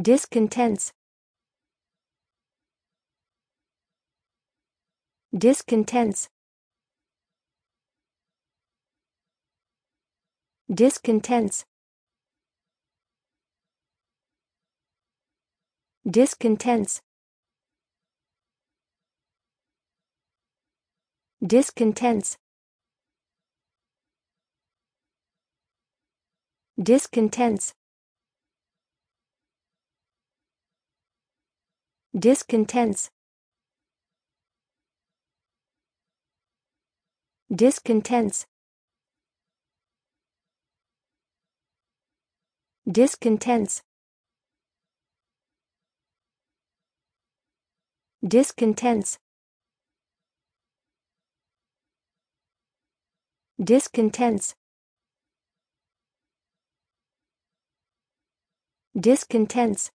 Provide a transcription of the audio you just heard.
discontents. Discontents. Discontents. Discontents. Discontents. Discontents discontents. Discontents. Discontents. Discontents. Discontents. Discontents